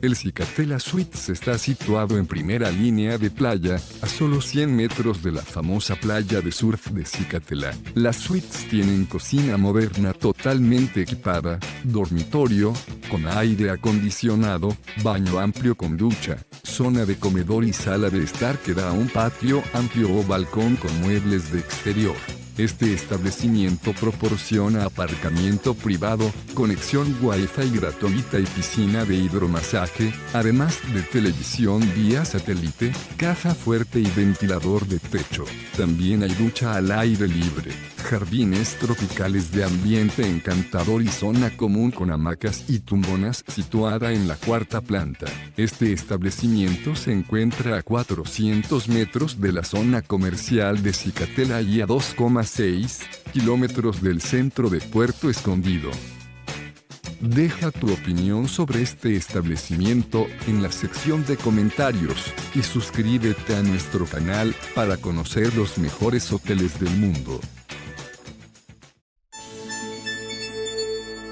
El Cicatela Suites está situado en primera línea de playa, a solo 100 metros de la famosa playa de surf de Cicatela. Las suites tienen cocina moderna totalmente equipada, dormitorio, con aire acondicionado, baño amplio con ducha, zona de comedor y sala de estar que da a un patio amplio o balcón con muebles de exterior. Este establecimiento proporciona aparcamiento privado, conexión Wi-Fi gratuita y piscina de hidromasaje, además de televisión vía satélite, caja fuerte y ventilador de techo. También hay ducha al aire libre, jardines tropicales de ambiente encantador y zona común con hamacas y tumbonas situada en la cuarta planta. Este establecimiento se encuentra a 400 metros de la zona comercial de Cicatela y a 2,6 kilómetros del centro de Puerto Escondido. Deja tu opinión sobre este establecimiento en la sección de comentarios y suscríbete a nuestro canal para conocer los mejores hoteles del mundo.